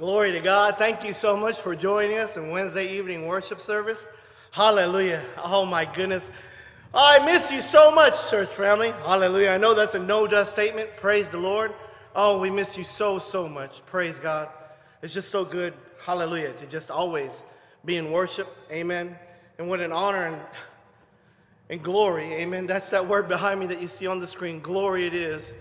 Glory to God. Thank you so much for joining us in Wednesday evening worship service. Hallelujah. Oh my goodness. I miss you so much, church family. Hallelujah. I know that's a no dust statement. Praise the Lord. Oh, we miss you so, so much. Praise God. It's just so good. Hallelujah. To just always be in worship. Amen. And what an honor and, and glory. Amen. That's that word behind me that you see on the screen. Glory it is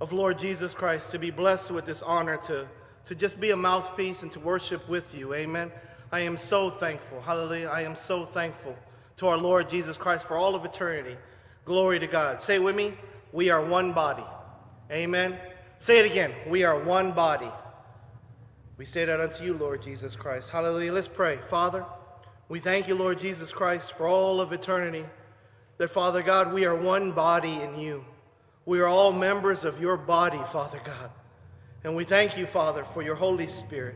of Lord Jesus Christ to be blessed with this honor to to just be a mouthpiece and to worship with you. Amen. I am so thankful. Hallelujah. I am so thankful to our Lord Jesus Christ for all of eternity. Glory to God. Say with me, we are one body. Amen. Say it again. We are one body. We say that unto you, Lord Jesus Christ. Hallelujah. Let's pray. Father, we thank you, Lord Jesus Christ, for all of eternity. That, Father God, we are one body in you. We are all members of your body, Father God. And we thank you, Father, for your Holy Spirit.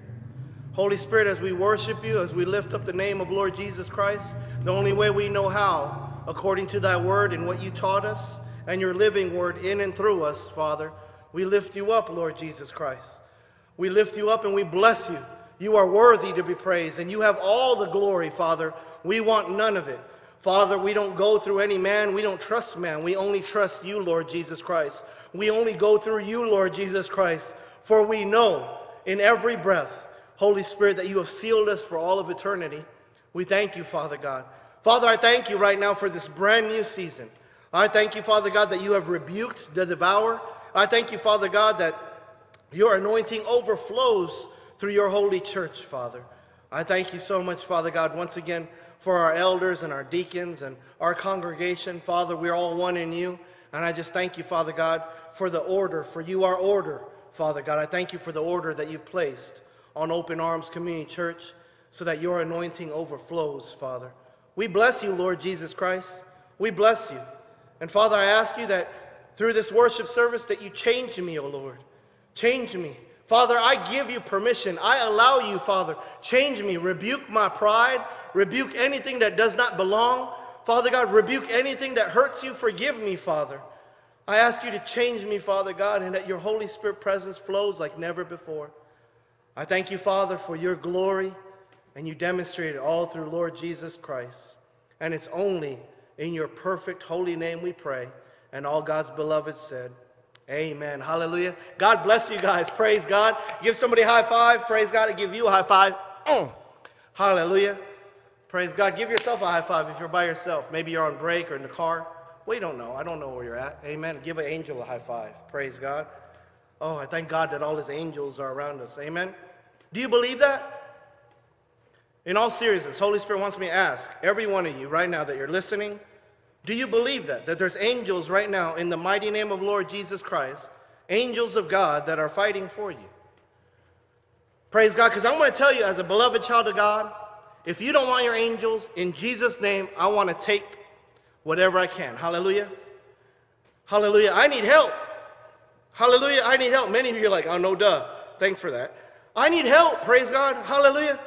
Holy Spirit, as we worship you, as we lift up the name of Lord Jesus Christ, the only way we know how, according to thy word and what you taught us, and your living word in and through us, Father, we lift you up, Lord Jesus Christ. We lift you up and we bless you. You are worthy to be praised, and you have all the glory, Father. We want none of it. Father, we don't go through any man. We don't trust man. We only trust you, Lord Jesus Christ. We only go through you, Lord Jesus Christ. For we know in every breath, Holy Spirit, that you have sealed us for all of eternity. We thank you, Father God. Father, I thank you right now for this brand new season. I thank you, Father God, that you have rebuked the devourer. I thank you, Father God, that your anointing overflows through your holy church, Father. I thank you so much, Father God, once again for our elders and our deacons and our congregation. Father, we're all one in you. And I just thank you, Father God, for the order, for you are order. Father God. I thank you for the order that you've placed on Open Arms Community Church so that your anointing overflows, Father. We bless you, Lord Jesus Christ. We bless you. And Father, I ask you that through this worship service that you change me, O Lord. Change me. Father, I give you permission. I allow you, Father, change me. Rebuke my pride. Rebuke anything that does not belong. Father God, rebuke anything that hurts you. Forgive me, Father. I ask you to change me, Father God, and that your Holy Spirit presence flows like never before. I thank you, Father, for your glory, and you demonstrate it all through Lord Jesus Christ. And it's only in your perfect holy name we pray. And all God's beloved said, Amen. Hallelujah. God bless you guys. Praise God. Give somebody a high five. Praise God. I give you a high five. Mm. Hallelujah. Praise God. Give yourself a high five if you're by yourself. Maybe you're on break or in the car. We don't know. I don't know where you're at. Amen. Give an angel a high five. Praise God. Oh, I thank God that all his angels are around us. Amen. Do you believe that? In all seriousness, Holy Spirit wants me to ask every one of you right now that you're listening, do you believe that? That there's angels right now in the mighty name of Lord Jesus Christ, angels of God that are fighting for you. Praise God, because I'm going to tell you, as a beloved child of God, if you don't want your angels, in Jesus' name, I want to take whatever I can. Hallelujah. Hallelujah. I need help. Hallelujah. I need help. Many of you are like, oh, no, duh. Thanks for that. I need help. Praise God. Hallelujah.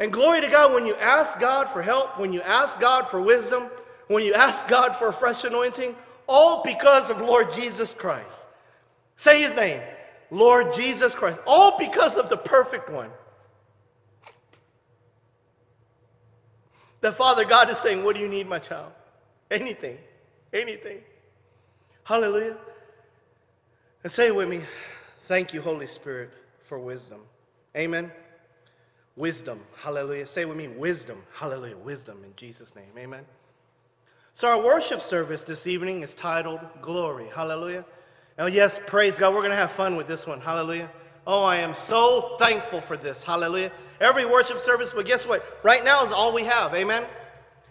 And glory to God when you ask God for help, when you ask God for wisdom, when you ask God for a fresh anointing, all because of Lord Jesus Christ. Say his name, Lord Jesus Christ. All because of the perfect one. The Father God is saying, What do you need, my child? Anything. Anything. Hallelujah. And say with me, thank you, Holy Spirit, for wisdom. Amen. Wisdom. Hallelujah. Say with me, wisdom. Hallelujah. Wisdom in Jesus' name. Amen. So, our worship service this evening is titled Glory. Hallelujah. Oh, yes, praise God. We're going to have fun with this one. Hallelujah. Oh, I am so thankful for this. Hallelujah. Every worship service, but guess what? Right now is all we have. Amen.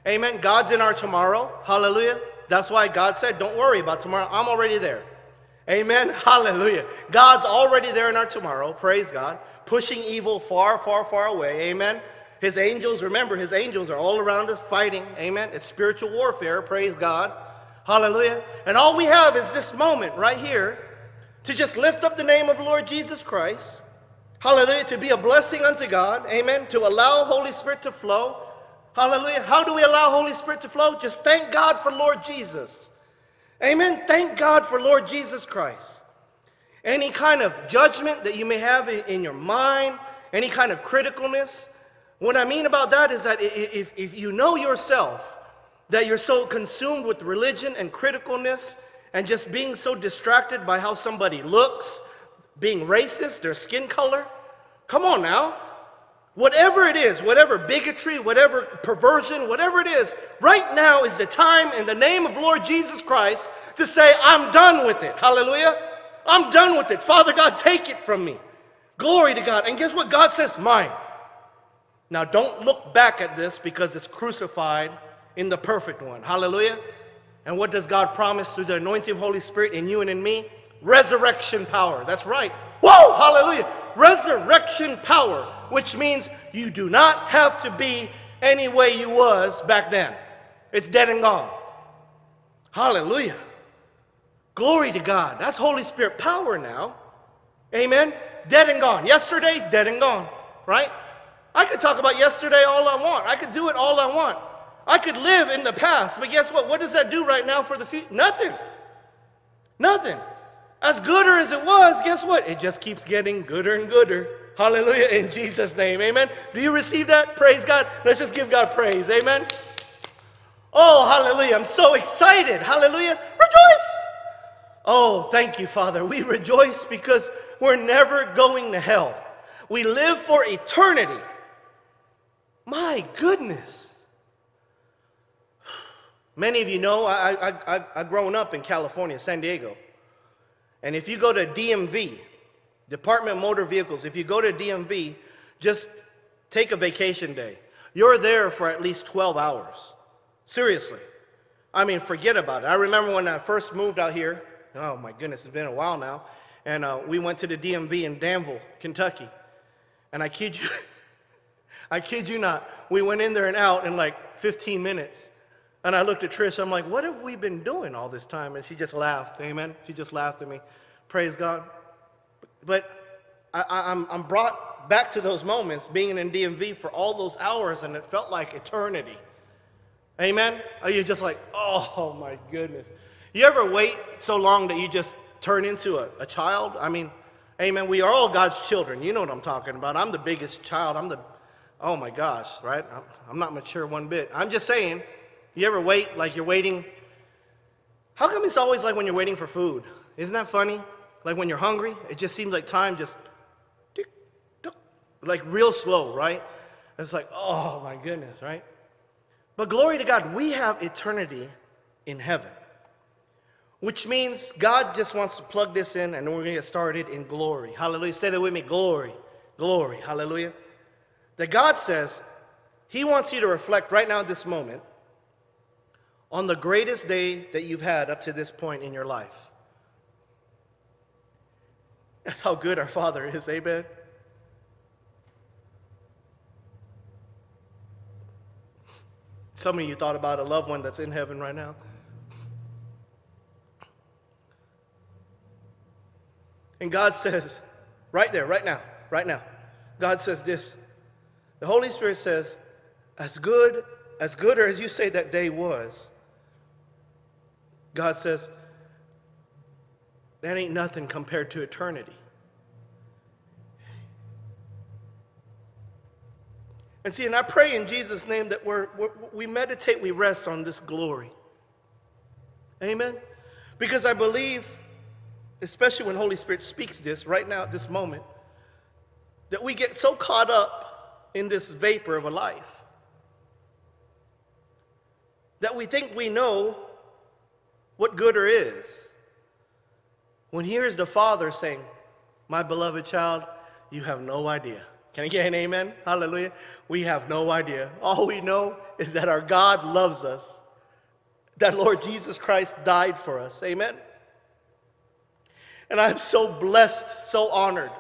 Amen. God's in our tomorrow. Hallelujah. That's why God said, Don't worry about tomorrow. I'm already there. Amen. Hallelujah. God's already there in our tomorrow. Praise God. Pushing evil far, far, far away. Amen. His angels, remember, his angels are all around us fighting. Amen. It's spiritual warfare. Praise God. Hallelujah. And all we have is this moment right here to just lift up the name of Lord Jesus Christ. Hallelujah. To be a blessing unto God. Amen. To allow Holy Spirit to flow. Hallelujah. How do we allow Holy Spirit to flow? Just thank God for Lord Jesus. Amen. Thank God for Lord Jesus Christ. Any kind of judgment that you may have in your mind, any kind of criticalness. What I mean about that is that if, if you know yourself that you're so consumed with religion and criticalness and just being so distracted by how somebody looks, being racist, their skin color, come on now. Whatever it is, whatever bigotry, whatever perversion, whatever it is, right now is the time in the name of Lord Jesus Christ to say, I'm done with it. Hallelujah. I'm done with it. Father God, take it from me. Glory to God. And guess what? God says, mine. Now don't look back at this because it's crucified in the perfect one. Hallelujah. And what does God promise through the anointing of Holy Spirit in you and in me? Resurrection power. That's right. Whoa, hallelujah. Resurrection power, which means you do not have to be any way you was back then. It's dead and gone. Hallelujah. Glory to God. That's Holy Spirit power now. Amen. Dead and gone. Yesterday's dead and gone, right? I could talk about yesterday all I want. I could do it all I want. I could live in the past, but guess what? What does that do right now for the future? Nothing. Nothing. As gooder as it was, guess what? It just keeps getting gooder and gooder. Hallelujah. In Jesus' name. Amen. Do you receive that? Praise God. Let's just give God praise. Amen. Oh, hallelujah. I'm so excited. Hallelujah. Rejoice. Oh, thank you, Father. We rejoice because we're never going to hell. We live for eternity. My goodness. Many of you know I, I, I, I grown up in California, San Diego. And if you go to DMV, Department of Motor Vehicles, if you go to DMV, just take a vacation day. You're there for at least 12 hours. Seriously. I mean, forget about it. I remember when I first moved out here, oh my goodness, it's been a while now, and uh, we went to the DMV in Danville, Kentucky. And I kid you, I kid you not, we went in there and out in like 15 minutes. And I looked at Trish, I'm like, what have we been doing all this time? And she just laughed, amen. She just laughed at me. Praise God. But I, am I'm, I'm brought back to those moments, being in DMV for all those hours, and it felt like eternity. Amen? Are you just like, oh my goodness? You ever wait so long that you just turn into a, a child? I mean, amen. We are all God's children. You know what I'm talking about. I'm the biggest child. I'm the, oh my gosh, right? I'm, I'm not mature one bit. I'm just saying, you ever wait like you're waiting? How come it's always like when you're waiting for food? Isn't that funny? Like when you're hungry, it just seems like time just tick, tick, like real slow, right? It's like, oh my goodness, right? But glory to God, we have eternity in heaven. Which means God just wants to plug this in and we're going to get started in glory. Hallelujah. Say that with me glory, glory. Hallelujah. That God says He wants you to reflect right now at this moment on the greatest day that you've had up to this point in your life. That's how good our Father is, amen? Some of you thought about a loved one that's in heaven right now. And God says, right there, right now, right now, God says this. The Holy Spirit says, as good, as good or as you say that day was, God says, that ain't nothing compared to eternity. And see, and I pray in Jesus' name that we're, we're, we meditate, we rest on this glory. Amen? Because I believe, especially when Holy Spirit speaks this right now at this moment, that we get so caught up in this vapor of a life that we think we know what gooder is. When here's the Father saying, My beloved child, you have no idea. Can I get an amen? Hallelujah. We have no idea. All we know is that our God loves us, that Lord Jesus Christ died for us. Amen. And I'm so blessed, so honored.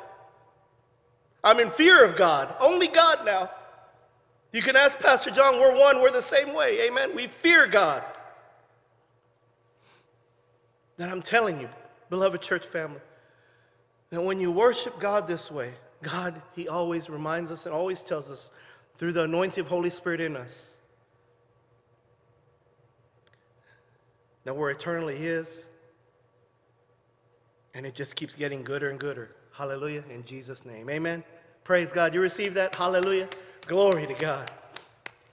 I'm in fear of God, only God now. You can ask Pastor John, we're one, we're the same way. Amen. We fear God. That I'm telling you, beloved church family, that when you worship God this way, God, He always reminds us and always tells us through the anointing of Holy Spirit in us that we're eternally His. And it just keeps getting gooder and gooder. Hallelujah. In Jesus' name. Amen. Praise God. You receive that? Hallelujah. Glory to God.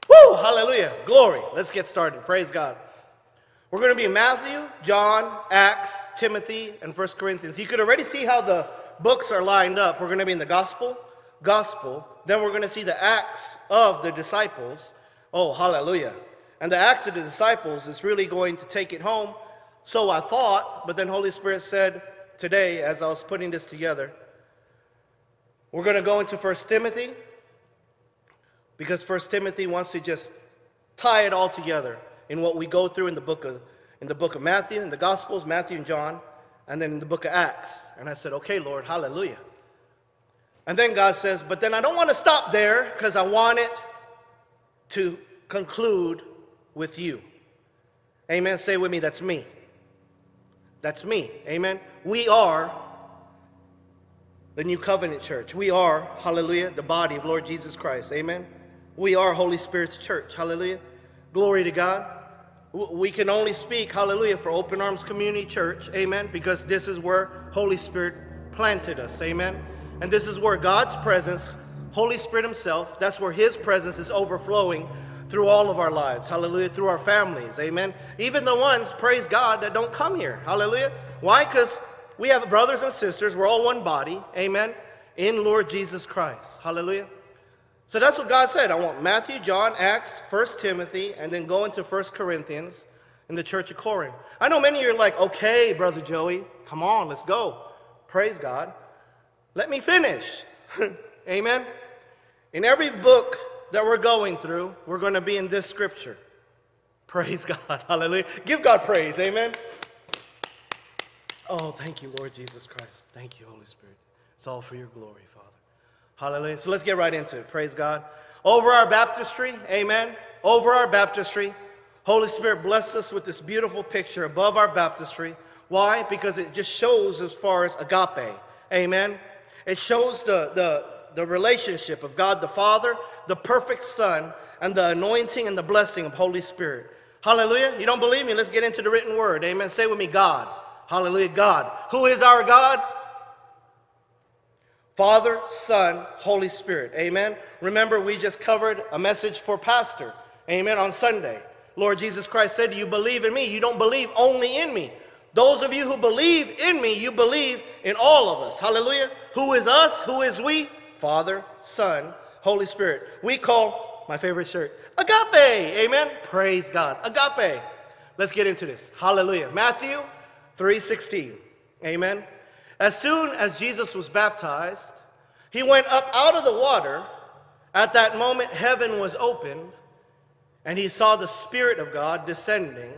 Woo! Hallelujah. Glory. Let's get started. Praise God. We're going to be in Matthew, John, Acts, Timothy, and First Corinthians. You could already see how the books are lined up. We're going to be in the gospel, gospel. Then we're going to see the Acts of the disciples. Oh, hallelujah. And the Acts of the disciples is really going to take it home. So I thought, but then Holy Spirit said today, as I was putting this together, we're going to go into First Timothy because First Timothy wants to just tie it all together in what we go through in the book of in the book of Matthew, in the Gospels, Matthew and John, and then in the book of Acts. And I said, okay, Lord, hallelujah. And then God says, but then I don't want to stop there because I want it to conclude with you. Amen. Say with me, that's me. That's me. Amen. We are the new covenant church. We are, hallelujah, the body of Lord Jesus Christ. Amen. We are Holy Spirit's church. Hallelujah. Glory to God. We can only speak, hallelujah, for Open Arms Community Church. Amen. Because this is where Holy Spirit planted us. Amen. And this is where God's presence, Holy Spirit Himself, that's where His presence is overflowing through all of our lives. Hallelujah. Through our families. Amen. Even the ones, praise God, that don't come here. Hallelujah. Why? Because we have brothers and sisters. We're all one body. Amen. In Lord Jesus Christ. Hallelujah. So that's what God said. I want Matthew, John, Acts, 1 Timothy, and then go into 1 Corinthians in the church of Corinth. I know many of you are like, okay, Brother Joey, come on, let's go. Praise God. Let me finish. Amen. In every book that we're going through, we're going to be in this scripture. Praise God. Hallelujah. Give God praise. Amen. Oh, thank you, Lord Jesus Christ. Thank you, Holy Spirit. It's all for your glory, Father. Hallelujah. So let's get right into it. Praise God. Over our baptistry, amen. Over our baptistry, Holy Spirit bless us with this beautiful picture above our baptistry. Why? Because it just shows as far as agape. Amen. It shows the, the, the relationship of God the Father, the perfect Son, and the anointing and the blessing of Holy Spirit. Hallelujah. You don't believe me? Let's get into the written word. Amen. Say with me, God. Hallelujah. God. Who is our God? Father, Son, Holy Spirit. Amen. Remember, we just covered a message for pastor. Amen. On Sunday. Lord Jesus Christ said, You believe in me. You don't believe only in me. Those of you who believe in me, you believe in all of us. Hallelujah. Who is us? Who is we? Father, Son, Holy Spirit. We call my favorite shirt agape. Amen. Praise God. Agape. Let's get into this. Hallelujah. Matthew 3:16. Amen. As soon as Jesus was baptized, he went up out of the water. At that moment, heaven was opened, and he saw the Spirit of God descending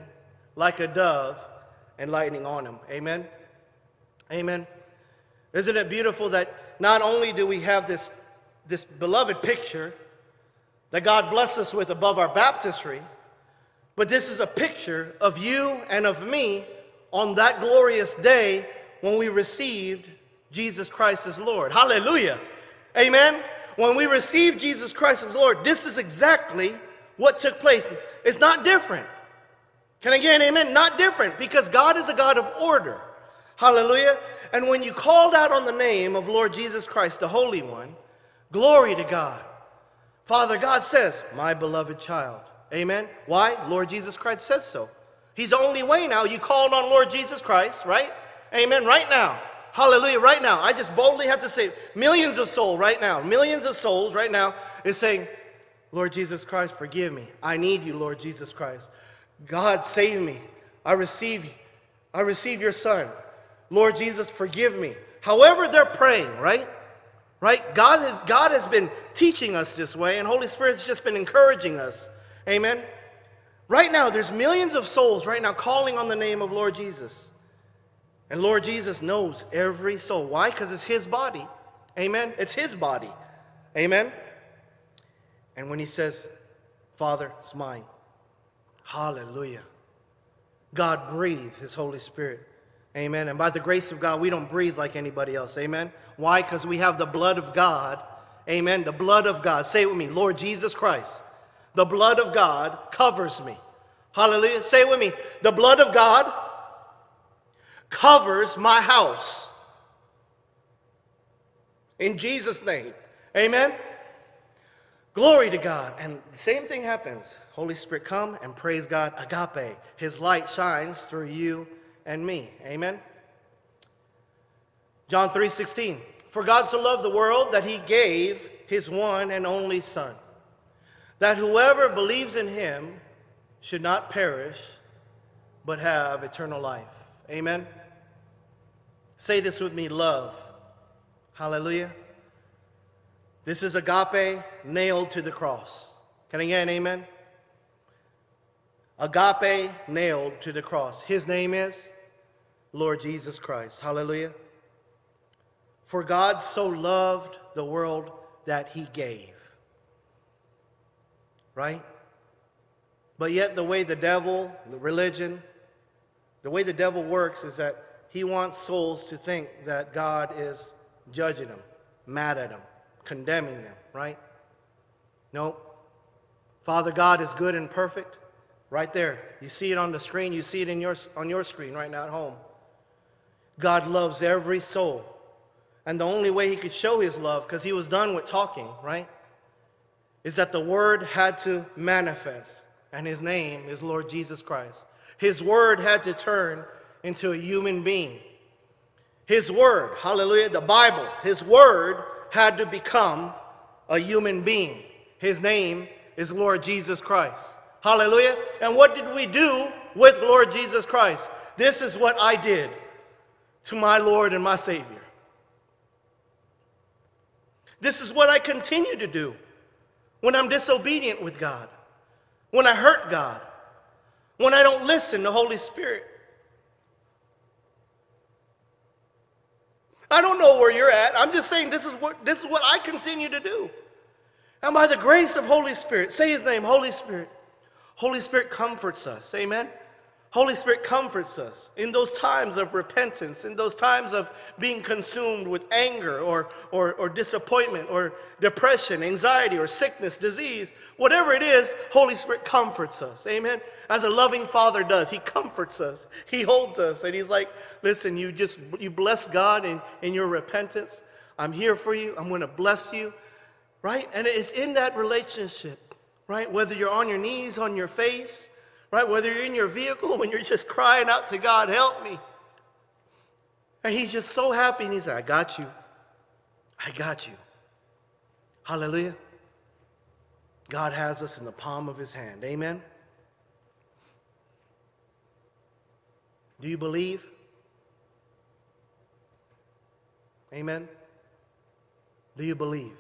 like a dove and lighting on him. Amen. Amen. Isn't it beautiful that not only do we have this, this beloved picture that God blessed us with above our baptistry, but this is a picture of you and of me on that glorious day when we received Jesus Christ as Lord. Hallelujah. Amen. When we received Jesus Christ as Lord, this is exactly what took place. It's not different. Can I get an amen? Not different because God is a God of order. Hallelujah. And when you called out on the name of Lord Jesus Christ, the Holy One, glory to God. Father God says, My beloved child. Amen. Why? Lord Jesus Christ says so. He's the only way now. You called on Lord Jesus Christ, right? Amen. Right now. Hallelujah. Right now. I just boldly have to say, millions of souls right now, millions of souls right now is saying, Lord Jesus Christ, forgive me. I need you, Lord Jesus Christ. God, save me. I receive you. I receive your son. Lord Jesus, forgive me. However, they're praying, right? Right? God has, God has been teaching us this way, and Holy Spirit has just been encouraging us. Amen. Right now, there's millions of souls right now calling on the name of Lord Jesus. And Lord Jesus knows every soul. Why? Because it's His body. Amen. It's His body. Amen. And when He says, Father, it's mine. Hallelujah. God breathed His Holy Spirit. Amen. And by the grace of God, we don't breathe like anybody else. Amen. Why? Because we have the blood of God. Amen. The blood of God. Say it with me Lord Jesus Christ. The blood of God covers me. Hallelujah. Say it with me. The blood of God covers my house. In Jesus' name. Amen? Glory to God. And the same thing happens. Holy Spirit, come and praise God. Agape. His light shines through you and me. Amen? John 3 16. For God so loved the world that he gave his one and only Son, that whoever believes in him should not perish, but have eternal life. Amen? Say this with me love. Hallelujah. This is agape nailed to the cross. Can I get an amen? Agape nailed to the cross. His name is Lord Jesus Christ. Hallelujah. For God so loved the world that he gave. Right? But yet, the way the devil, the religion, the way the devil works is that he wants souls to think that God is judging them, mad at them, condemning them, right? No. Father God is good and perfect. Right there. You see it on the screen. You see it in your, on your screen right now at home. God loves every soul. And the only way he could show his love, because he was done with talking, right, is that the word had to manifest. And his name is Lord Jesus Christ. His word had to turn into a human being. His word, hallelujah, the Bible, his word had to become a human being. His name is Lord Jesus Christ. Hallelujah. And what did we do with Lord Jesus Christ? This is what I did to my Lord and my Savior. This is what I continue to do when I'm disobedient with God, when I hurt God, when I don't listen to the Holy Spirit. I don't know where you're at. I'm just saying this is what this is what I continue to do. And by the grace of Holy Spirit, say his name, Holy Spirit. Holy Spirit comforts us. Amen. Holy Spirit comforts us in those times of repentance, in those times of being consumed with anger or, or, or, disappointment or depression, anxiety or sickness, disease, whatever it is, Holy Spirit comforts us. Amen. As a loving father does, he comforts us. He holds us and he's like, listen, you just, you bless God in, in your repentance. I'm here for you. I'm going to bless you. Right? And it's in that relationship, right? Whether you're on your knees, on your face, right? Whether you're in your vehicle, when you're just crying out to God, help me. And he's just so happy and he said, I got you. I got you. Hallelujah. God has us in the palm of his hand. Amen. Do you believe? Amen. Do you believe?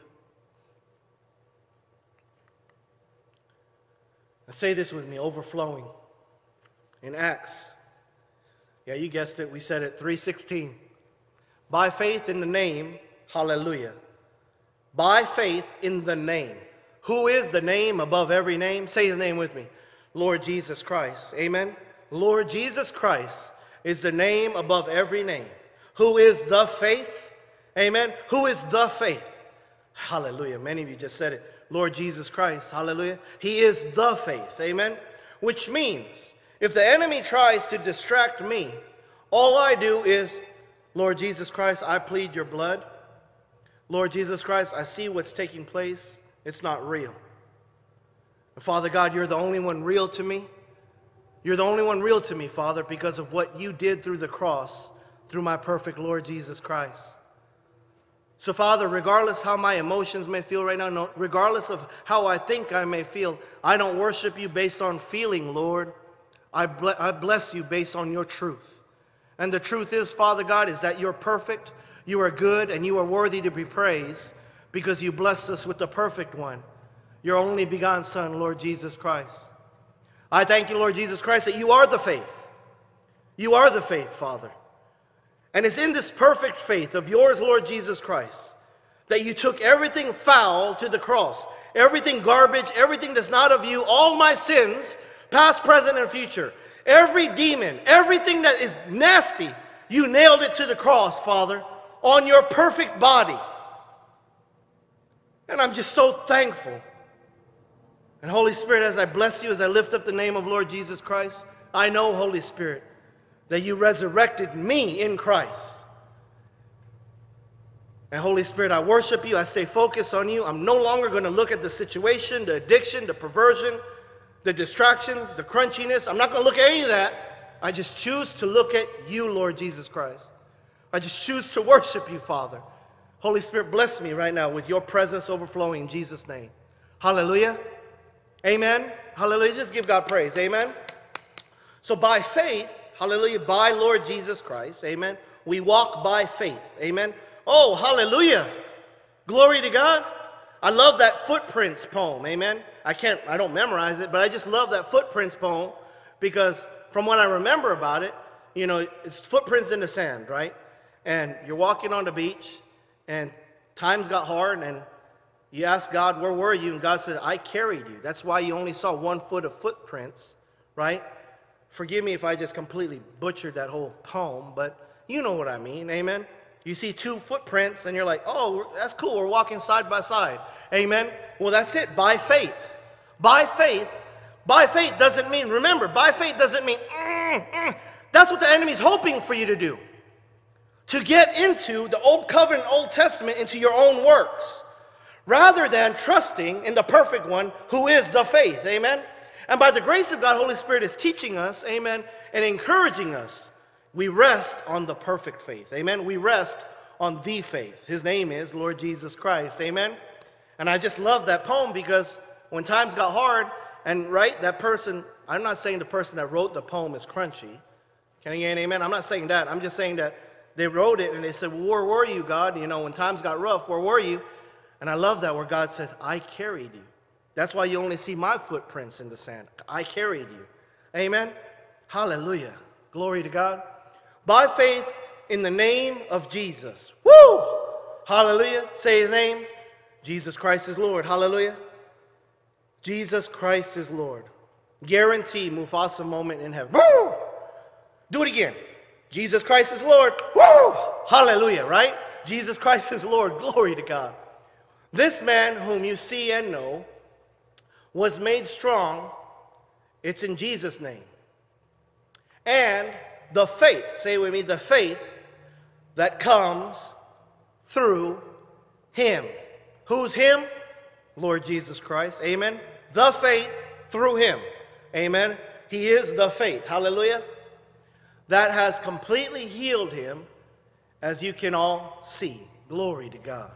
Say this with me overflowing. In Acts, yeah, you guessed it, we said it, 316. By faith in the name, hallelujah. By faith in the name. Who is the name above every name? Say his name with me. Lord Jesus Christ. Amen. Lord Jesus Christ is the name above every name. Who is the faith? Amen. Who is the faith? Hallelujah. Many of you just said it. Lord Jesus Christ. Hallelujah. He is the faith. Amen. Which means if the enemy tries to distract me, all I do is, Lord Jesus Christ, I plead your blood. Lord Jesus Christ, I see what's taking place. It's not real. Father God, you're the only one real to me. You're the only one real to me, Father, because of what you did through the cross, through my perfect Lord Jesus Christ. So, Father, regardless how my emotions may feel right now, no, regardless of how I think I may feel, I don't worship you based on feeling, Lord. I, ble- I bless you based on your truth. And the truth is, Father God, is that you're perfect, you are good, and you are worthy to be praised because you blessed us with the perfect one, your only begotten Son, Lord Jesus Christ. I thank you, Lord Jesus Christ, that you are the faith. You are the faith, Father. And it's in this perfect faith of yours, Lord Jesus Christ, that you took everything foul to the cross, everything garbage, everything that's not of you, all my sins, past, present, and future, every demon, everything that is nasty, you nailed it to the cross, Father, on your perfect body. And I'm just so thankful. And Holy Spirit, as I bless you, as I lift up the name of Lord Jesus Christ, I know, Holy Spirit, that you resurrected me in Christ. And Holy Spirit, I worship you. I stay focused on you. I'm no longer going to look at the situation, the addiction, the perversion, the distractions, the crunchiness. I'm not going to look at any of that. I just choose to look at you, Lord Jesus Christ. I just choose to worship you, Father. Holy Spirit, bless me right now with your presence overflowing in Jesus' name. Hallelujah. Amen. Hallelujah. Just give God praise. Amen. So by faith, hallelujah, by Lord Jesus Christ, amen, we walk by faith. Amen. Oh, hallelujah. Glory to God. I love that footprints poem. Amen. I can't, I don't memorize it, but I just love that footprints poem because from what I remember about it, you know, it's footprints in the sand, right? And you're walking on the beach and times got hard and you ask God, where were you? And God said, I carried you. That's why you only saw one foot of footprints, right? Forgive me if I just completely butchered that whole poem, but you know what I mean. Amen. You see two footprints and you're like, oh, that's cool. We're walking side by side. Amen. Well, that's it. By faith. By faith. By faith doesn't mean, remember, by faith doesn't mean, mm, mm. that's what the enemy's hoping for you to do. To get into the Old Covenant, Old Testament, into your own works, rather than trusting in the perfect one who is the faith. Amen. And by the grace of God, Holy Spirit is teaching us, amen, and encouraging us we rest on the perfect faith. Amen. We rest on the faith. His name is Lord Jesus Christ. Amen. And I just love that poem because when times got hard, and right, that person, I'm not saying the person that wrote the poem is crunchy. Can I get an amen? I'm not saying that. I'm just saying that they wrote it and they said, well, Where were you, God? You know, when times got rough, where were you? And I love that where God said, I carried you. That's why you only see my footprints in the sand. I carried you. Amen. Hallelujah. Glory to God by faith in the name of Jesus. Woo! Hallelujah. Say his name. Jesus Christ is Lord. Hallelujah. Jesus Christ is Lord. Guarantee Mufasa moment in heaven. Woo! Do it again. Jesus Christ is Lord. Woo! Hallelujah, right? Jesus Christ is Lord. Glory to God. This man whom you see and know was made strong. It's in Jesus' name. And the faith, say with me, the faith that comes through him. Who's him? Lord Jesus Christ. Amen. The faith through him. Amen. He is the faith. Hallelujah. That has completely healed him, as you can all see. Glory to God.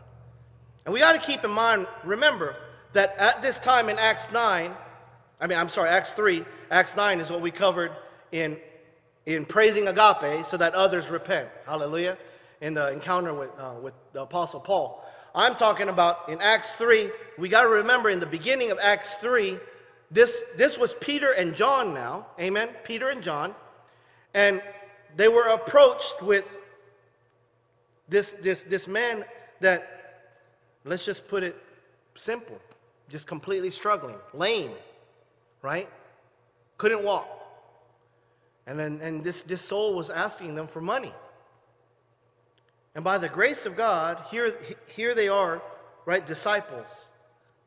And we got to keep in mind, remember, that at this time in Acts 9, I mean, I'm sorry, Acts 3, Acts 9 is what we covered in in praising agape so that others repent. Hallelujah. In the encounter with, uh, with the Apostle Paul. I'm talking about in Acts 3, we got to remember in the beginning of Acts 3, this, this was Peter and John now. Amen. Peter and John. And they were approached with this, this, this man that, let's just put it simple, just completely struggling, lame, right? Couldn't walk. And, then, and this, this soul was asking them for money. And by the grace of God, here, here they are, right? Disciples,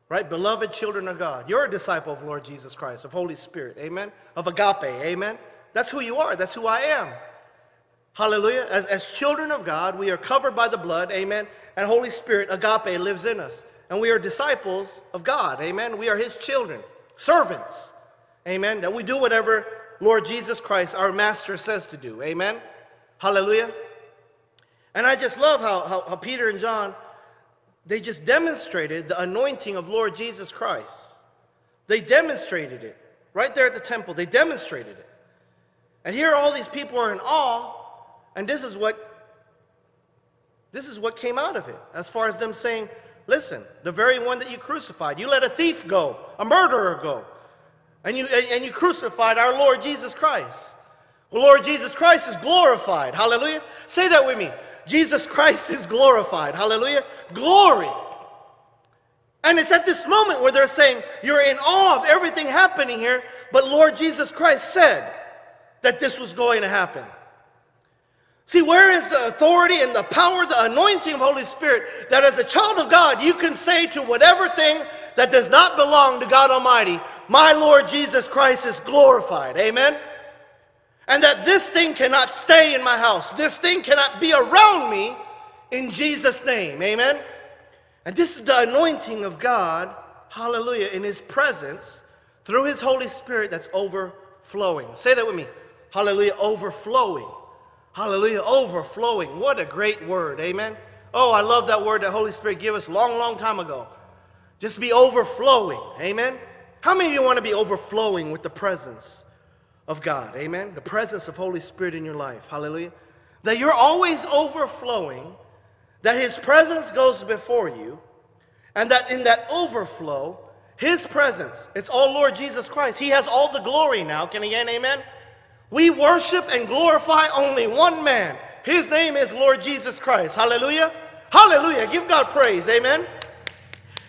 right? Beloved children of God. You're a disciple of Lord Jesus Christ, of Holy Spirit, amen? Of agape, amen? That's who you are. That's who I am. Hallelujah. As, as children of God, we are covered by the blood, amen? And Holy Spirit, agape, lives in us. And we are disciples of God, amen? We are His children, servants, amen? That we do whatever Lord Jesus Christ, our Master, says to do. Amen? Hallelujah. And I just love how, how, how Peter and John, they just demonstrated the anointing of Lord Jesus Christ. They demonstrated it right there at the temple. They demonstrated it. And here all these people are in awe, and this is what this is what came out of it, as far as them saying, listen, the very one that you crucified, you let a thief go, a murderer go, and you, and you crucified our Lord Jesus Christ. Well, Lord Jesus Christ is glorified. Hallelujah. Say that with me. Jesus Christ is glorified. Hallelujah. Glory. And it's at this moment where they're saying, You're in awe of everything happening here, but Lord Jesus Christ said that this was going to happen. See, where is the authority and the power, the anointing of Holy Spirit that as a child of God, you can say to whatever thing that does not belong to God Almighty, my Lord Jesus Christ is glorified. Amen? And that this thing cannot stay in my house. This thing cannot be around me in Jesus' name. Amen. And this is the anointing of God, hallelujah, in his presence through his Holy Spirit that's overflowing. Say that with me. Hallelujah, overflowing. Hallelujah, overflowing. What a great word. Amen. Oh, I love that word that Holy Spirit gave us long, long time ago. Just be overflowing. Amen. How many of you want to be overflowing with the presence of God? Amen. The presence of Holy Spirit in your life. Hallelujah. That you're always overflowing, that His presence goes before you, and that in that overflow, His presence, it's all Lord Jesus Christ. He has all the glory now. Can you get amen? We worship and glorify only one man. His name is Lord Jesus Christ. Hallelujah. Hallelujah. Give God praise. Amen.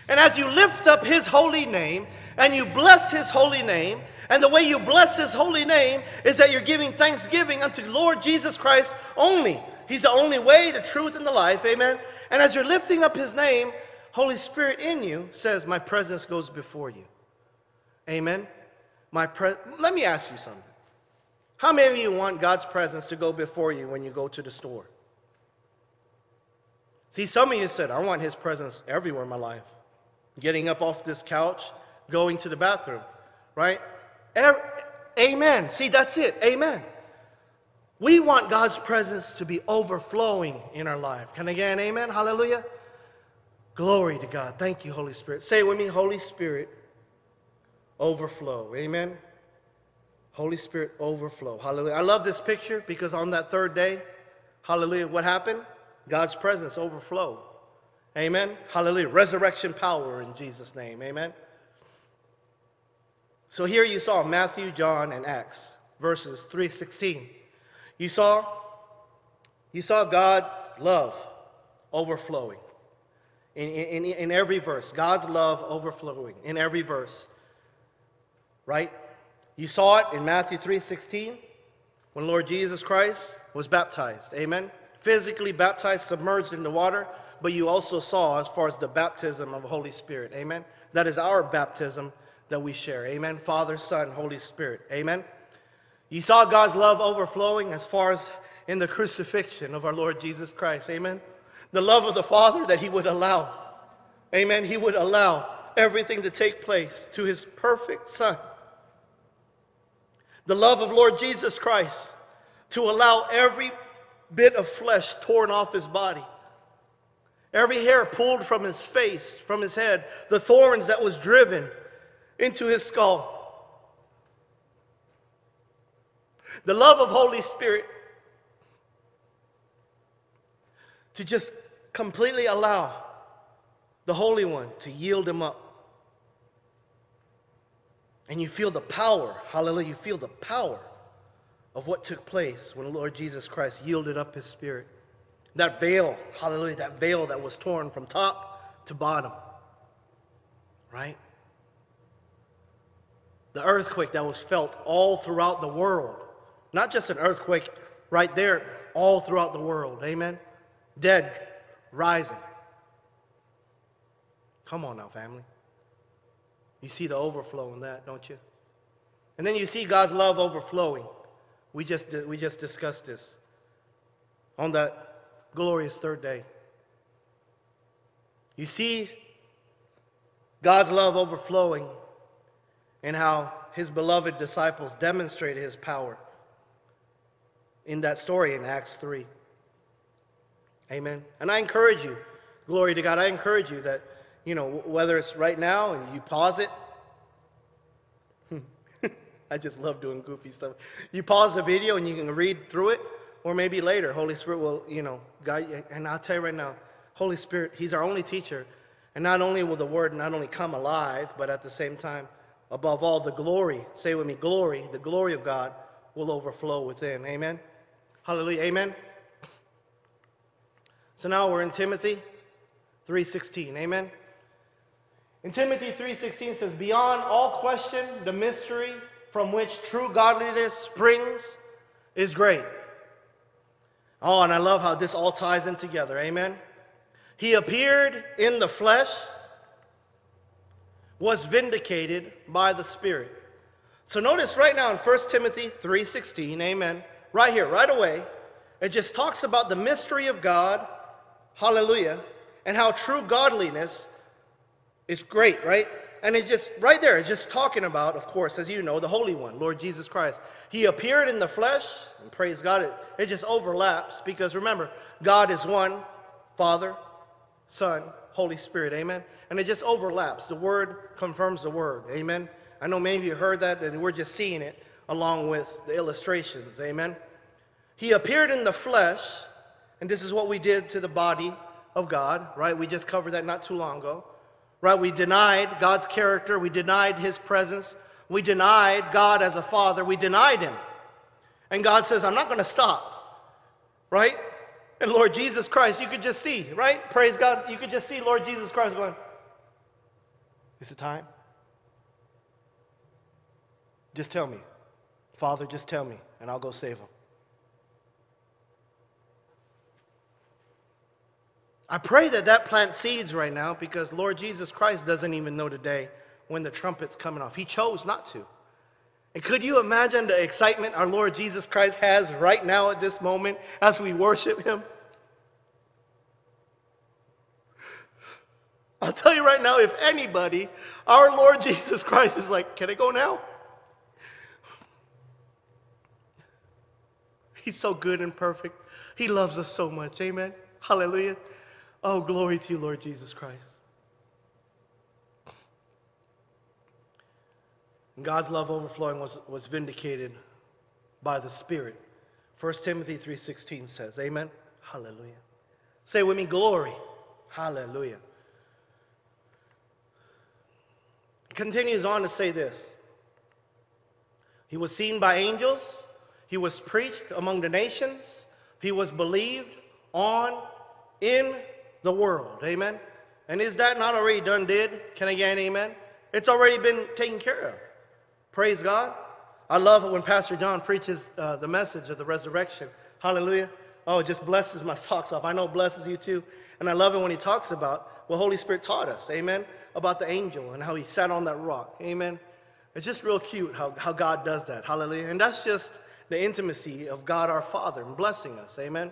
And as you lift up his holy name and you bless his holy name, and the way you bless his holy name is that you're giving thanksgiving unto Lord Jesus Christ only. He's the only way, the truth, and the life. Amen. And as you're lifting up his name, Holy Spirit in you says, My presence goes before you. Amen. My pre- Let me ask you something. How many of you want God's presence to go before you when you go to the store? See, some of you said, I want His presence everywhere in my life. Getting up off this couch, going to the bathroom, right? Amen. See, that's it. Amen. We want God's presence to be overflowing in our life. Can I get an amen? Hallelujah. Glory to God. Thank you, Holy Spirit. Say with me, Holy Spirit, overflow. Amen. Holy Spirit overflow. Hallelujah. I love this picture because on that third day, hallelujah, what happened? God's presence overflowed. Amen. Hallelujah. Resurrection power in Jesus' name. Amen. So here you saw Matthew, John, and Acts, verses 316. You saw, you saw God's love overflowing in, in, in every verse. God's love overflowing in every verse. Right? You saw it in Matthew 3:16 when Lord Jesus Christ was baptized. Amen. Physically baptized, submerged in the water, but you also saw as far as the baptism of the Holy Spirit. Amen. That is our baptism that we share. Amen. Father, Son, Holy Spirit. Amen. You saw God's love overflowing as far as in the crucifixion of our Lord Jesus Christ. Amen. The love of the Father that He would allow. Amen. He would allow everything to take place to His perfect Son the love of Lord Jesus Christ to allow every bit of flesh torn off his body, every hair pulled from his face, from his head, the thorns that was driven into his skull. The love of Holy Spirit to just completely allow the Holy One to yield him up and you feel the power, hallelujah, you feel the power of what took place when the Lord Jesus Christ yielded up his spirit. That veil, hallelujah, that veil that was torn from top to bottom, right? The earthquake that was felt all throughout the world. Not just an earthquake right there, all throughout the world. Amen? Dead rising. Come on now, family. You see the overflow in that, don't you? And then you see God's love overflowing. We just, we just discussed this on that glorious third day. You see God's love overflowing and how his beloved disciples demonstrated his power in that story in Acts 3. Amen. And I encourage you, glory to God, I encourage you that you know, whether it's right now you pause it. I just love doing goofy stuff. You pause the video and you can read through it, or maybe later, Holy Spirit will, you know, guide. And I'll tell you right now, Holy Spirit, He's our only teacher. And not only will the Word not only come alive, but at the same time, above all, the glory, say with me, glory, the glory of God will overflow within. Amen? Hallelujah. Amen? So now we're in Timothy 3.16. Amen? In Timothy 3:16 says, "Beyond all question, the mystery from which true godliness springs is great." Oh, and I love how this all ties in together. Amen. He appeared in the flesh, was vindicated by the Spirit. So notice right now in 1 Timothy 3:16, amen. Right here, right away, it just talks about the mystery of God hallelujah, and how true godliness is great, right? And it just, right there, it's just talking about, of course, as you know, the Holy One, Lord Jesus Christ. He appeared in the flesh, and praise God, it, it just overlaps because remember, God is one, Father, Son, Holy Spirit, amen? And it just overlaps. The Word confirms the Word, amen? I know maybe you heard that, and we're just seeing it along with the illustrations, amen? He appeared in the flesh, and this is what we did to the body of God, right? We just covered that not too long ago right? We denied God's character, we denied his presence, we denied God as a father, we denied him. And God says, I'm not going to stop, right? And Lord Jesus Christ, you could just see, right? Praise God, you could just see Lord Jesus Christ going, Is it time? Just tell me. Father, just tell me, and I'll go save him. I pray that that plants seeds right now because Lord Jesus Christ doesn't even know today when the trumpet's coming off. He chose not to. And could you imagine the excitement our Lord Jesus Christ has right now at this moment as we worship Him? I'll tell you right now, if anybody, our Lord Jesus Christ is like, Can I go now? He's so good and perfect. He loves us so much. Amen. Hallelujah. Oh, glory to you, Lord Jesus Christ. And God's love overflowing was, was vindicated by the Spirit. 1 Timothy 3.16 says, Amen. Hallelujah. Say with me, glory. Hallelujah. He continues on to say this. He was seen by angels. He was preached among the nations. He was believed on in the world. Amen. And is that not already done did? Can I get an amen? It's already been taken care of. Praise God. I love it when Pastor John preaches uh, the message of the resurrection. Hallelujah. Oh, it just blesses my socks off. I know it blesses you too. And I love it when he talks about what Holy Spirit taught us. Amen. About the angel and how he sat on that rock. Amen. It's just real cute how, how God does that. Hallelujah. And that's just the intimacy of God our Father and blessing us. Amen.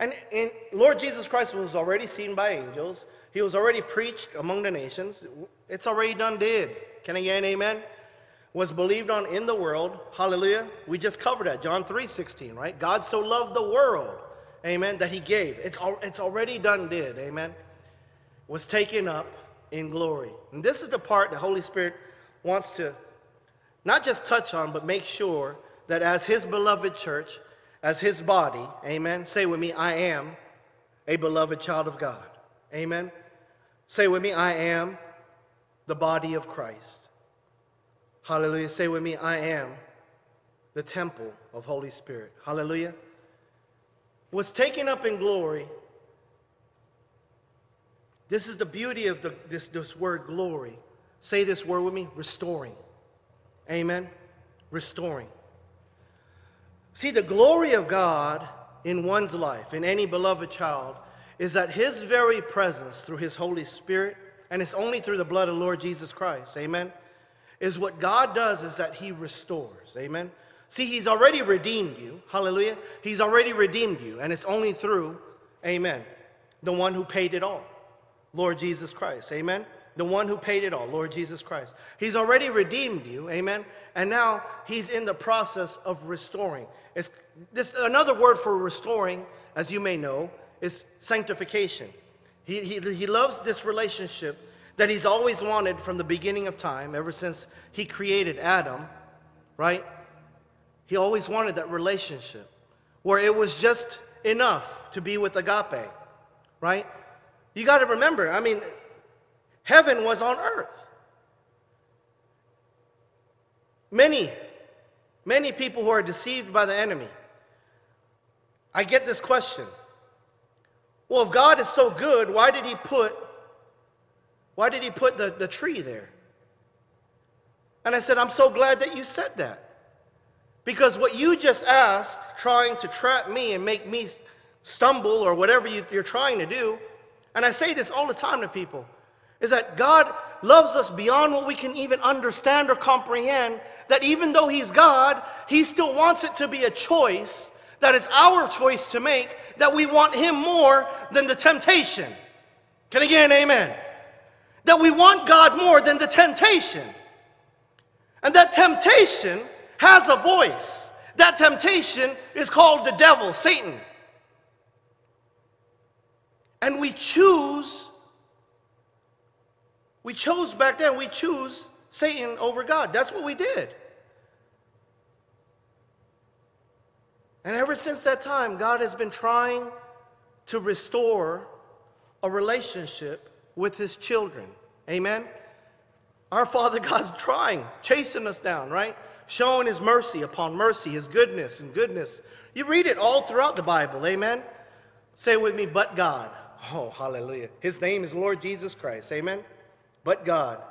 And, and Lord Jesus Christ was already seen by angels. He was already preached among the nations. It's already done did. Can I get an amen? Was believed on in the world. Hallelujah. We just covered that. John 3 16, right? God so loved the world, amen, that he gave. It's, it's already done did, amen. Was taken up in glory. And this is the part the Holy Spirit wants to not just touch on, but make sure that as his beloved church, as his body, amen. Say with me, I am a beloved child of God. Amen. Say with me, I am the body of Christ. Hallelujah. Say with me, I am the temple of Holy Spirit. Hallelujah. Was taken up in glory. This is the beauty of the, this, this word glory. Say this word with me restoring. Amen. Restoring. See, the glory of God in one's life, in any beloved child, is that his very presence through his Holy Spirit, and it's only through the blood of Lord Jesus Christ, amen, is what God does is that he restores, amen. See, he's already redeemed you, hallelujah. He's already redeemed you, and it's only through, amen, the one who paid it all, Lord Jesus Christ, amen the one who paid it all, Lord Jesus Christ. He's already redeemed you, amen? And now he's in the process of restoring. It's this another word for restoring, as you may know, is sanctification. He, he, he loves this relationship that he's always wanted from the beginning of time, ever since he created Adam, right? He always wanted that relationship where it was just enough to be with agape, right? You got to remember, I mean, Heaven was on earth. Many, many people who are deceived by the enemy. I get this question. Well, if God is so good, why did he put why did he put the, the tree there? And I said, I'm so glad that you said that. Because what you just asked, trying to trap me and make me stumble or whatever you, you're trying to do, and I say this all the time to people is that God loves us beyond what we can even understand or comprehend. That even though He's God, He still wants it to be a choice that is our choice to make that we want Him more than the temptation. Can I get an amen? That we want God more than the temptation. And that temptation has a voice. That temptation is called the devil, Satan. And we choose, we chose back then, we choose Satan over God. That's what we did. And ever since that time, God has been trying to restore a relationship with his children. Amen? Our Father God's trying, chasing us down, right? Showing his mercy upon mercy, his goodness and goodness. You read it all throughout the Bible. Amen? Say with me, but God. Oh, hallelujah. His name is Lord Jesus Christ. Amen? But God.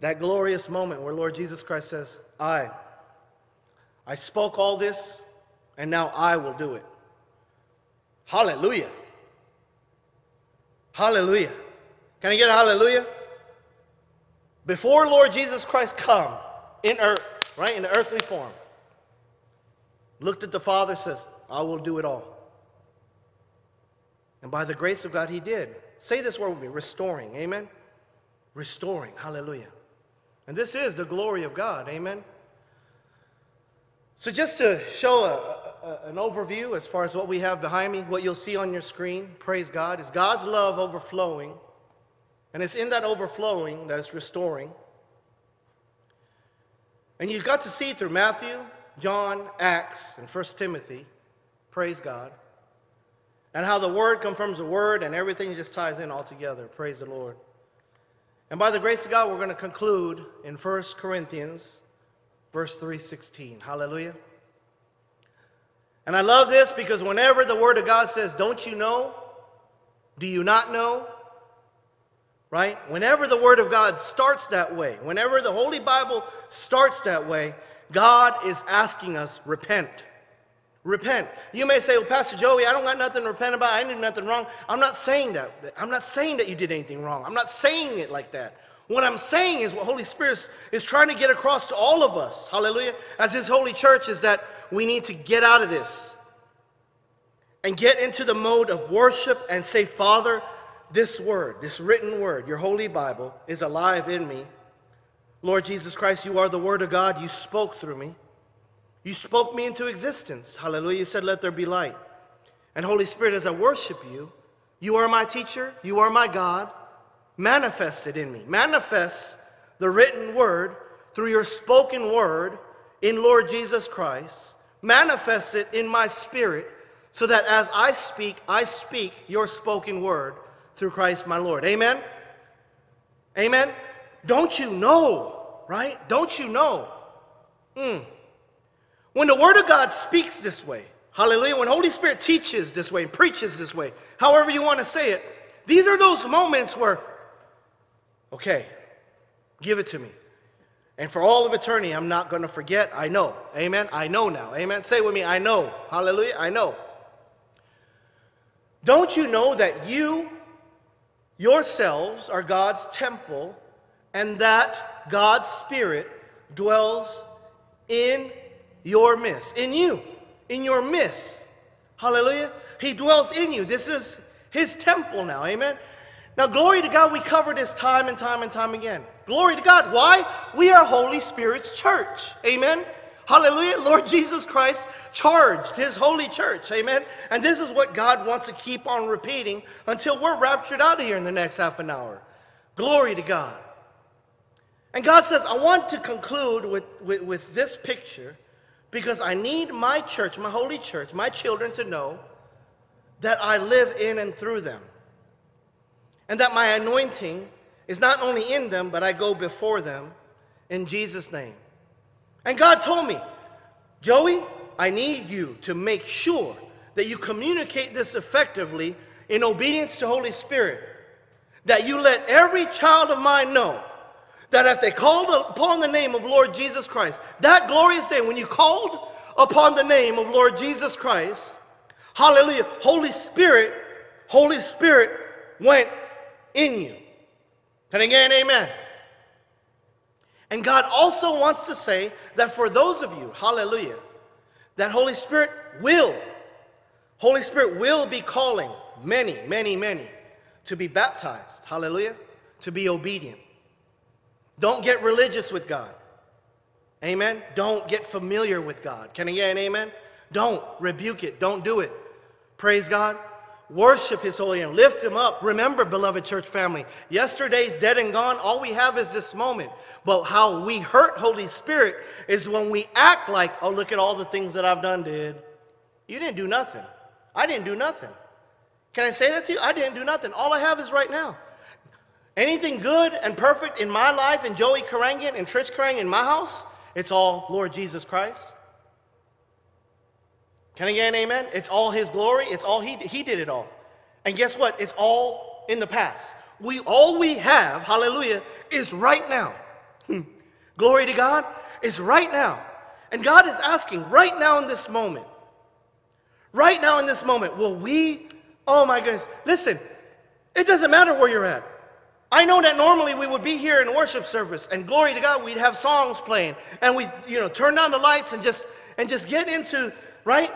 That glorious moment where Lord Jesus Christ says, I, I spoke all this and now I will do it. Hallelujah. Hallelujah. Can I get a hallelujah? Before Lord Jesus Christ come in earth, right, in the earthly form, looked at the Father, says, I will do it all. And by the grace of God, he did. Say this word with me restoring. Amen. Restoring. Hallelujah. And this is the glory of God. Amen. So, just to show a, a, an overview as far as what we have behind me, what you'll see on your screen, praise God, is God's love overflowing. And it's in that overflowing that it's restoring. And you've got to see through Matthew, John, Acts, and 1 Timothy, praise God, and how the Word confirms the Word and everything just ties in all together. Praise the Lord. And by the grace of God, we're going to conclude in 1 Corinthians, verse 316. Hallelujah. And I love this because whenever the Word of God says, Don't you know? Do you not know? Right? Whenever the Word of God starts that way, whenever the Holy Bible starts that way, God is asking us, repent. Repent. You may say, well, Pastor Joey, I don't got nothing to repent about. I didn't do nothing wrong. I'm not saying that. I'm not saying that you did anything wrong. I'm not saying it like that. What I'm saying is what Holy Spirit is trying to get across to all of us, hallelujah, as His holy church, is that we need to get out of this and get into the mode of worship and say, Father, this word, this written word, your holy Bible, is alive in me. Lord Jesus Christ, you are the word of God. You spoke through me. You spoke me into existence. Hallelujah. You said, Let there be light. And Holy Spirit, as I worship you, you are my teacher, you are my God. Manifested in me. Manifest the written word through your spoken word in Lord Jesus Christ. Manifest it in my spirit so that as I speak, I speak your spoken word through Christ my Lord. Amen? Amen? Don't you know, right? Don't you know? Mm. When the Word of God speaks this way, hallelujah, when Holy Spirit teaches this way, and preaches this way, however you want to say it, these are those moments where, okay, give it to me. And for all of eternity, I'm not going to forget. I know. Amen. I know now. Amen. Say with me, I know. Hallelujah. I know. Don't you know that you yourselves are God's temple and that God's Spirit dwells in your midst, in you, in your midst. Hallelujah. He dwells in you. This is his temple now. Amen. Now, glory to God, we cover this time and time and time again. Glory to God. Why? We are Holy Spirit's church. Amen. Hallelujah. Lord Jesus Christ charged his holy church. Amen. And this is what God wants to keep on repeating until we're raptured out of here in the next half an hour. Glory to God. And God says, I want to conclude with, with, with this picture because I need my church, my holy church, my children to know that I live in and through them. And that my anointing is not only in them, but I go before them in Jesus' name. And God told me, Joey, I need you to make sure that you communicate this effectively in obedience to Holy Spirit. That you let every child of mine know that if they called upon the name of Lord Jesus Christ, that glorious day when you called upon the name of Lord Jesus Christ, hallelujah, Holy Spirit, Holy Spirit went in you. And again, amen? And God also wants to say that for those of you, hallelujah, that Holy Spirit will, Holy Spirit will be calling many, many, many to be baptized. Hallelujah. To be obedient. Don't get religious with God. Amen. Don't get familiar with God. Can I get an amen? Don't rebuke it. Don't do it. Praise God. Worship His holy name. Lift Him up. Remember, beloved church family, yesterday's dead and gone. All we have is this moment. But how we hurt Holy Spirit is when we act like, oh, look at all the things that I've done, did. You didn't do nothing. I didn't do nothing. Can I say that to you? I didn't do nothing. All I have is right now. Anything good and perfect in my life, and Joey Karangan and Trish Karang in my house, it's all Lord Jesus Christ. Can I get an amen? It's all His glory. It's all He He did it all. And guess what? It's all in the past. We all we have, hallelujah, is right now. Hmm. Glory to God is right now. And God is asking right now in this moment, right now in this moment, will we, oh my goodness, listen, it doesn't matter where you're at. I know that normally we would be here in worship service and glory to God, we'd have songs playing and we, you know, turn down the lights and just and just get into, right?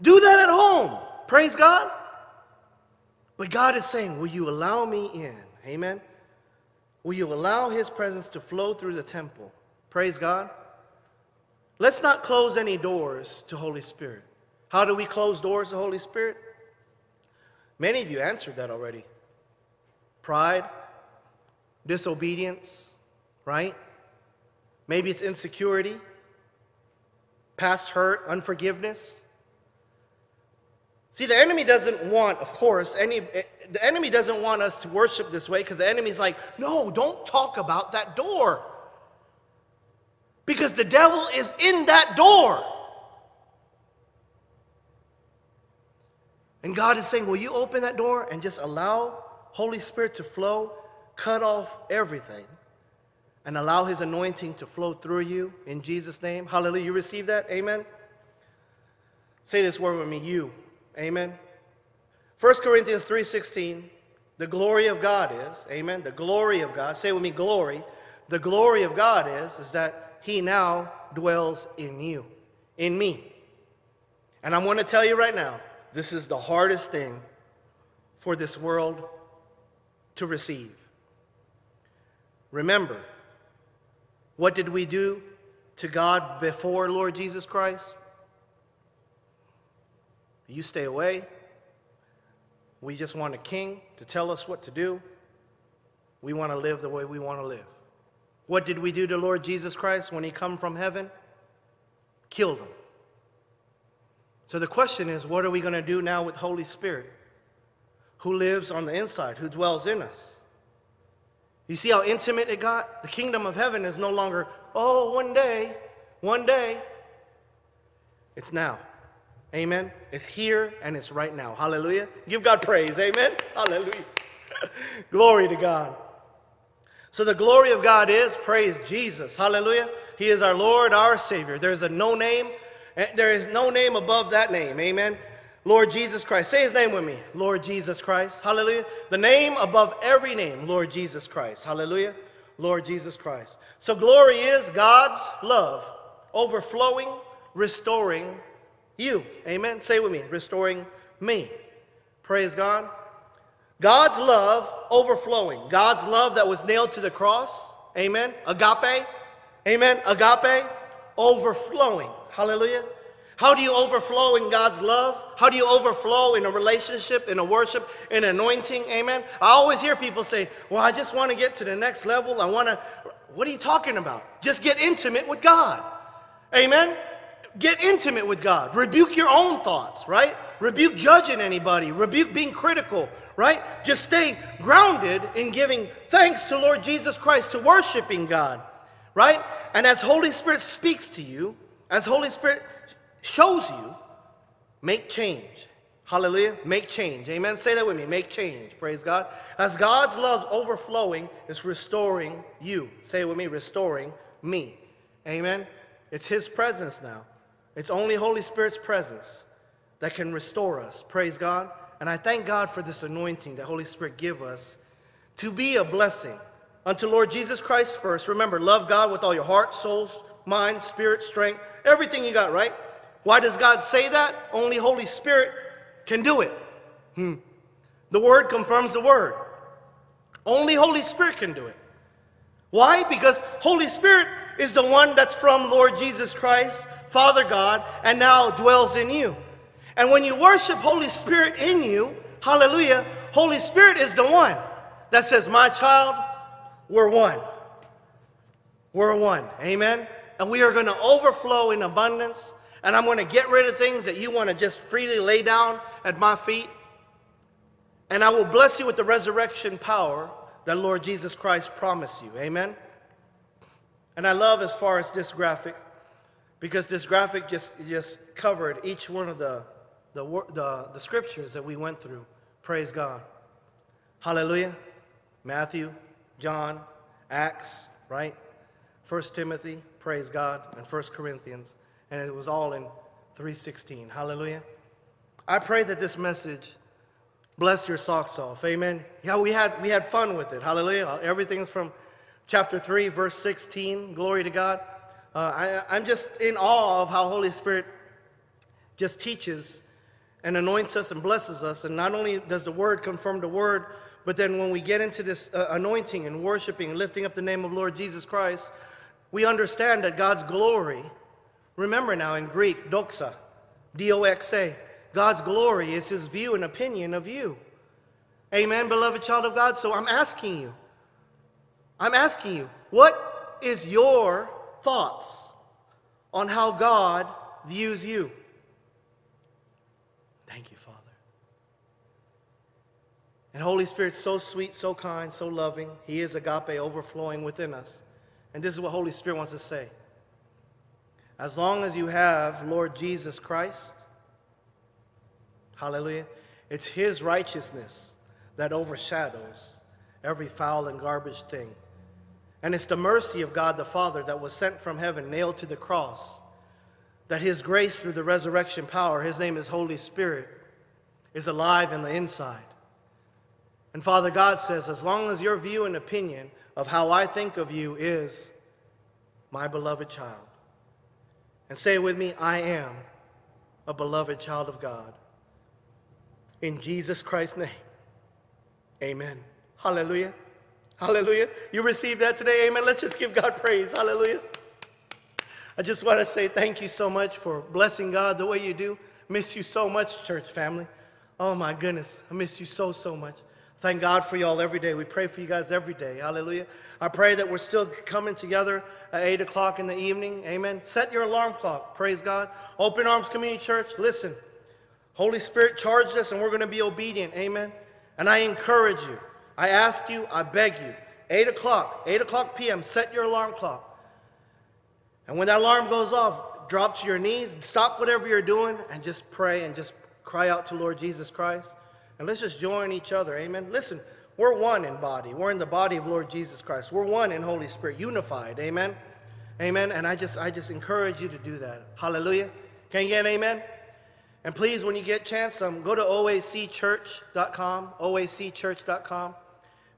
Do that at home. Praise God. But God is saying, Will you allow me in? Amen. Will you allow his presence to flow through the temple? Praise God. Let's not close any doors to Holy Spirit. How do we close doors to Holy Spirit? Many of you answered that already pride, disobedience, right? Maybe it's insecurity, past hurt, unforgiveness. See, the enemy doesn't want, of course, any, the enemy doesn't want us to worship this way because the enemy's like, no, don't talk about that door. Because the devil is in that door. And God is saying, will you open that door and just allow Holy Spirit to flow, cut off everything, and allow His anointing to flow through you in Jesus' name. Hallelujah. You receive that? Amen. Say this word with me, you. Amen. 1 Corinthians 3:16, the glory of God is, amen, the glory of God. Say with me, glory. The glory of God is, is that He now dwells in you, in me. And I'm going to tell you right now, this is the hardest thing for this world to receive. Remember, what did we do to God before Lord Jesus Christ? You stay away. We just want a king to tell us what to do. We want to live the way we want to live. What did we do to Lord Jesus Christ when he come from heaven? Killed him. So the question is, what are we going to do now with Holy Spirit? Who lives on the inside, who dwells in us. You see how intimate it got? The kingdom of heaven is no longer, oh, one day, one day. It's now. Amen. It's here and it's right now. Hallelujah. Give God praise. Amen. Hallelujah. glory to God. So the glory of God is praise Jesus. Hallelujah. He is our Lord, our Savior. There's a no name. There is no name above that name. Amen. Lord Jesus Christ. Say his name with me. Lord Jesus Christ. Hallelujah. The name above every name, Lord Jesus Christ. Hallelujah. Lord Jesus Christ. So glory is God's love overflowing, restoring you. Amen. Say with me. Restoring me. Praise God. God's love overflowing. God's love that was nailed to the cross. Amen. Agape. Amen. Agape. Overflowing. Hallelujah. How do you overflow in God's love? How do you overflow in a relationship, in a worship, in anointing? Amen. I always hear people say, Well, I just want to get to the next level. I want to. What are you talking about? Just get intimate with God. Amen. Get intimate with God. Rebuke your own thoughts, right? Rebuke judging anybody. Rebuke being critical, right? Just stay grounded in giving thanks to Lord Jesus Christ, to worshiping God, right? And as Holy Spirit speaks to you, as Holy Spirit shows you, make change. Hallelujah. Make change. Amen. Say that with me. Make change. Praise God. As God's love overflowing is restoring you. Say it with me. Restoring me. Amen. It's His presence now. It's only Holy Spirit's presence that can restore us. Praise God. And I thank God for this anointing that Holy Spirit give us to be a blessing unto Lord Jesus Christ first. Remember, love God with all your heart, soul, mind, spirit, strength, everything you got, right? Why does God say that? Only Holy Spirit can do it. Hmm. The Word confirms the Word. Only Holy Spirit can do it. Why? Because Holy Spirit is the one that's from Lord Jesus Christ, Father God, and now dwells in you. And when you worship Holy Spirit in you, hallelujah, Holy Spirit is the one that says, My child, we're one. We're one. Amen. And we are going to overflow in abundance. And I'm going to get rid of things that you want to just freely lay down at my feet. And I will bless you with the resurrection power that Lord Jesus Christ promised you. Amen. And I love as far as this graphic, because this graphic just, just covered each one of the, the, the, the scriptures that we went through. Praise God. Hallelujah. Matthew, John, Acts, right? First Timothy, praise God, and First Corinthians. And it was all in 316. Hallelujah. I pray that this message bless your socks off. Amen. Yeah, we had we had fun with it. Hallelujah. Everything's from chapter 3, verse 16. Glory to God. Uh, I, I'm just in awe of how Holy Spirit just teaches and anoints us and blesses us. And not only does the word confirm the word, but then when we get into this uh, anointing and worshiping and lifting up the name of Lord Jesus Christ, we understand that God's glory, remember now in Greek, doxa, D O X A, God's glory is his view and opinion of you. Amen, beloved child of God. So I'm asking you, I'm asking you, what is your thoughts on how God views you? Thank you, Father. And Holy Spirit, so sweet, so kind, so loving. He is agape overflowing within us. And this is what Holy Spirit wants to say. As long as you have Lord Jesus Christ, hallelujah, it's His righteousness that overshadows every foul and garbage thing. And it's the mercy of God the Father that was sent from heaven, nailed to the cross, that His grace through the resurrection power, His name is Holy Spirit, is alive in the inside. And Father God says, as long as your view and opinion of how I think of you is my beloved child. And say with me, I am a beloved child of God. In Jesus Christ's name, amen. Hallelujah. Hallelujah. You received that today? Amen. Let's just give God praise. Hallelujah. I just want to say thank you so much for blessing God the way you do. Miss you so much, church family. Oh my goodness. I miss you so, so much. Thank God for y'all every day. We pray for you guys every day. Hallelujah. I pray that we're still coming together at 8 o'clock in the evening. Amen. Set your alarm clock. Praise God. Open Arms Community Church. Listen, Holy Spirit charged us and we're going to be obedient. Amen. And I encourage you. I ask you, I beg you, 8 o'clock, 8 o'clock p.m., set your alarm clock. And when that alarm goes off, drop to your knees, stop whatever you're doing, and just pray and just cry out to Lord Jesus Christ. And let's just join each other. Amen. Listen, we're one in body. We're in the body of Lord Jesus Christ. We're one in Holy Spirit, unified. Amen. Amen. And I just I just encourage you to do that. Hallelujah. Can you get an amen? And please, when you get chance, um, go to oacchurch.com, oacchurch.com.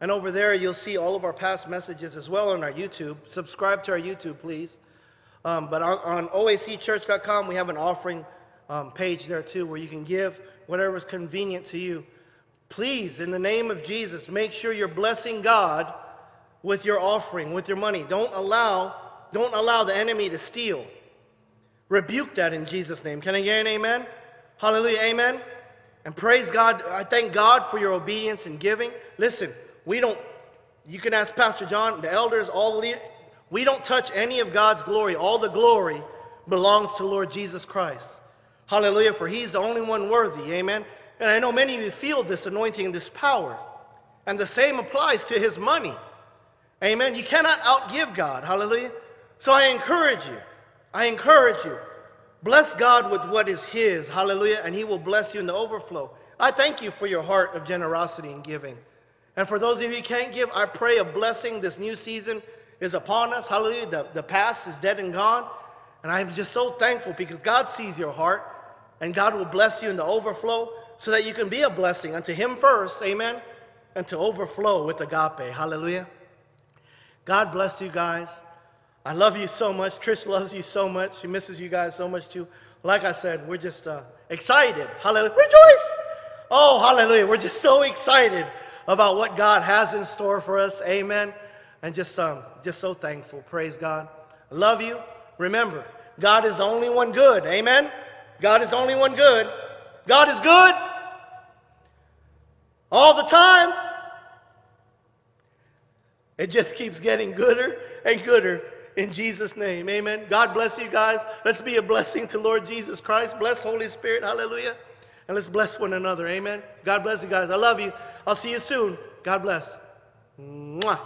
And over there, you'll see all of our past messages as well on our YouTube. Subscribe to our YouTube, please. Um, but on, on, oacchurch.com, we have an offering um, page there too where you can give whatever is convenient to you. Please, in the name of Jesus, make sure you're blessing God with your offering, with your money. Don't allow, don't allow the enemy to steal. Rebuke that in Jesus' name. Can I get an amen? Hallelujah, amen. And praise God. I thank God for your obedience and giving. Listen, we don't, you can ask Pastor John, the elders, all the leaders, we don't touch any of God's glory. All the glory belongs to Lord Jesus Christ. Hallelujah, for he's the only one worthy. Amen. And I know many of you feel this anointing and this power. And the same applies to his money. Amen. You cannot outgive God. Hallelujah. So I encourage you. I encourage you. Bless God with what is his. Hallelujah. And he will bless you in the overflow. I thank you for your heart of generosity and giving. And for those of you who can't give, I pray a blessing this new season is upon us. Hallelujah. The, the past is dead and gone. And I'm just so thankful because God sees your heart and God will bless you in the overflow so that you can be a blessing unto Him first. Amen. And to overflow with agape. Hallelujah. God bless you guys. I love you so much. Trish loves you so much. She misses you guys so much too. like I said, we're just uh, excited. Hallelujah. Rejoice! Oh, hallelujah. We're just so excited about what God has in store for us. Amen. And just, um, just so thankful. Praise God. Love you. Remember, God is the only one good. Amen. God is the only one good. God is good all the time. It just keeps getting gooder and gooder in Jesus' name. Amen. God bless you guys. Let's be a blessing to Lord Jesus Christ. Bless Holy Spirit. Hallelujah. And let's bless one another. Amen. God bless you guys. I love you. I'll see you soon. God bless. Mwah.